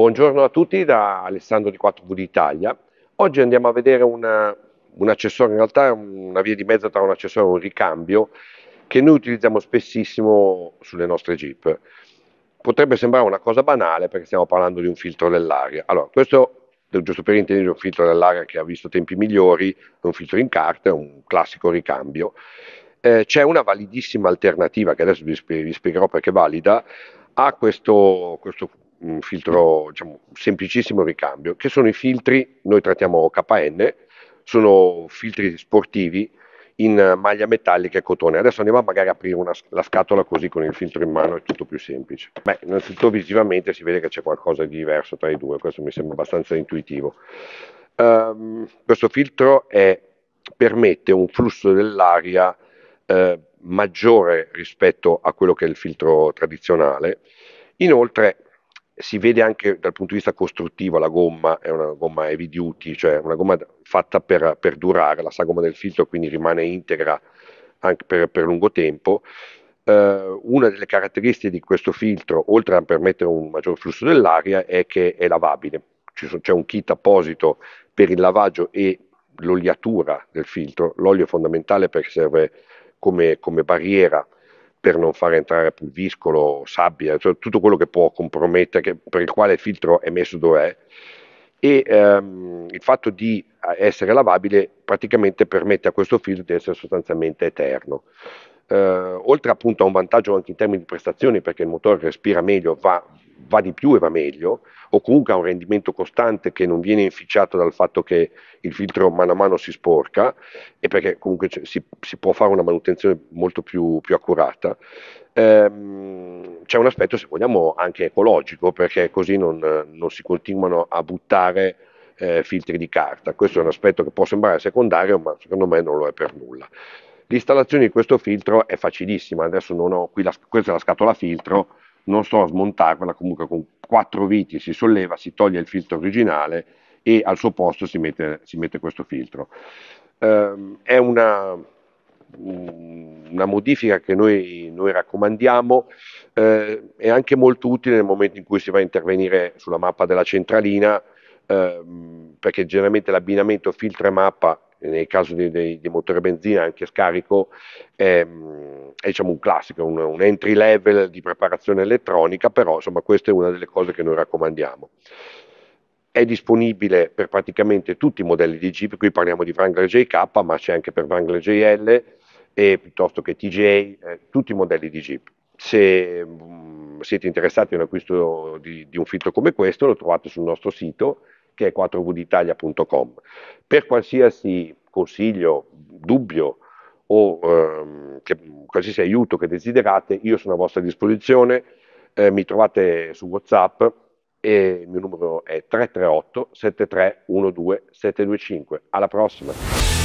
Buongiorno a tutti da Alessandro di 4V d'Italia. Oggi andiamo a vedere una, un accessorio, in realtà una via di mezzo tra un accessorio e un ricambio che noi utilizziamo spessissimo sulle nostre Jeep. Potrebbe sembrare una cosa banale perché stiamo parlando di un filtro dell'aria. Allora, questo, giusto per intendere, un filtro dell'aria che ha visto tempi migliori, è un filtro in carta, è un classico ricambio. Eh, c'è una validissima alternativa che adesso vi, vi spiegherò perché è valida a questo, questo un filtro diciamo, semplicissimo ricambio, che sono i filtri, noi trattiamo KN, sono filtri sportivi in maglia metallica e cotone. Adesso andiamo a magari aprire una, la scatola così con il filtro in mano è tutto più semplice. Beh, innanzitutto visivamente si vede che c'è qualcosa di diverso tra i due, questo mi sembra abbastanza intuitivo. Um, questo filtro è, permette un flusso dell'aria eh, maggiore rispetto a quello che è il filtro tradizionale. Inoltre si vede anche dal punto di vista costruttivo la gomma è una gomma heavy duty, cioè una gomma fatta per, per durare, la sagoma del filtro quindi rimane integra anche per, per lungo tempo. Uh, una delle caratteristiche di questo filtro, oltre a permettere un maggior flusso dell'aria, è che è lavabile. C'è un kit apposito per il lavaggio e l'oliatura del filtro. L'olio è fondamentale perché serve come, come barriera per non far entrare pulviscolo, sabbia, cioè tutto quello che può compromettere, per il quale il filtro è messo dove è. E ehm, il fatto di essere lavabile praticamente permette a questo filtro di essere sostanzialmente eterno. Eh, oltre appunto a un vantaggio anche in termini di prestazioni, perché il motore respira meglio, va, va di più e va meglio, o comunque ha un rendimento costante che non viene inficiato dal fatto che il filtro mano a mano si sporca e perché comunque si, si, può fare una manutenzione molto più, più accurata. Ehm, c'è un aspetto, se vogliamo, anche ecologico, perché così non, non si continuano a buttare eh, filtri di carta. Questo è un aspetto che può sembrare secondario, ma secondo me non lo è per nulla. L'installazione di questo filtro è facilissima, adesso non ho qui la, questa è la scatola filtro, non sto a smontarla, comunque con quattro viti si solleva, si toglie il filtro originale e al suo posto si mette, si mette questo filtro. Um, è una, una, modifica che noi, noi raccomandiamo, eh, è anche molto utile nel momento in cui si va a intervenire sulla mappa della centralina, eh, perché generalmente l'abbinamento filtro e mappa nel caso dei, dei, dei motori a benzina anche scarico è, è diciamo, un classico, un, un, entry level di preparazione elettronica, però insomma questa è una delle cose che noi raccomandiamo. È disponibile per praticamente tutti i modelli di Jeep, qui parliamo di Wrangler JK, ma c'è anche per Wrangler JL e piuttosto che TJ, eh, tutti i modelli di Jeep. Se mh, mm, siete interessati all'acquisto di, di un filtro come questo, lo trovate sul nostro sito che è 4vditalia.com. Per qualsiasi consiglio, dubbio o ehm, che, qualsiasi aiuto che desiderate, io sono a vostra disposizione, eh, mi trovate su WhatsApp e il mio numero è 338 7312 725. Alla prossima!